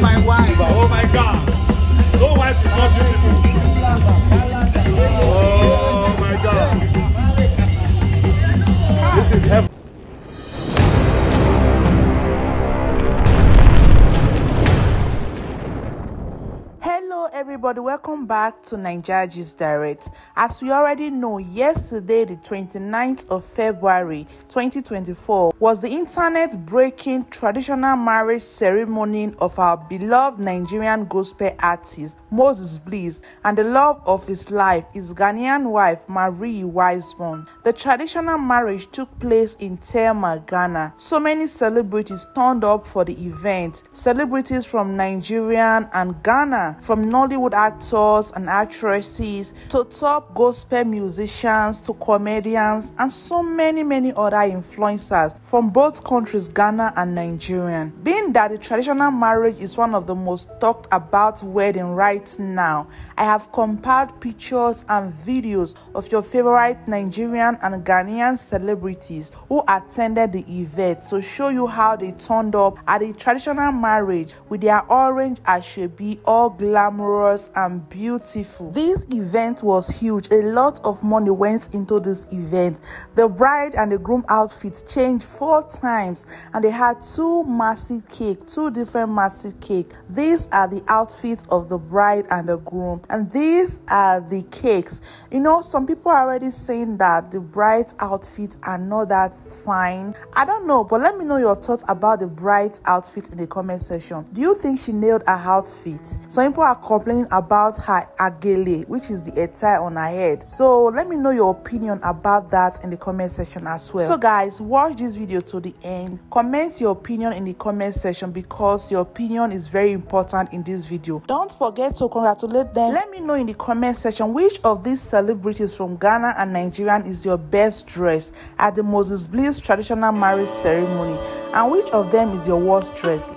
my wife. Oh my God. No wife is not beautiful. Everybody, welcome back to Nigeria Direct. As we already know, yesterday the 29th of February 2024 was the internet breaking traditional marriage ceremony of our beloved Nigerian gospel artist Moses Bliss and the love of his life, his Ghanaian wife Marie Wiseborn. The traditional marriage took place in Tema, Ghana. So many celebrities turned up for the event. Celebrities from Nigeria and Ghana, from Nollywood actors and actresses to top gospel musicians to comedians and so many many other influencers from both countries Ghana and Nigerian. Being that the traditional marriage is one of the most talked about wedding right now, I have compiled pictures and videos of your favorite Nigerian and Ghanaian celebrities who attended the event to show you how they turned up at the traditional marriage with their orange ashoebi all glamorous and beautiful. This event was huge. A lot of money went into this event. The bride and the groom outfits changed four times and they had two massive cake, two different massive cake. These are the outfits of the bride and the groom and these are the cakes. You know, some people are already saying that the bride's outfits are not that fine. I don't know, but let me know your thoughts about the bride's outfit in the comment section. Do you think she nailed her outfit? Some people are complaining about her agele, which is the attire on her head. So let me know your opinion about that in the comment section as well. So guys, watch this video to the end. Comment your opinion in the comment section because your opinion is very important in this video. Don't forget to congratulate them. Let me know in the comment section which of these celebrities from Ghana and Nigerian is your best dress at the Moses Bliss traditional marriage ceremony and which of them is your worst dress.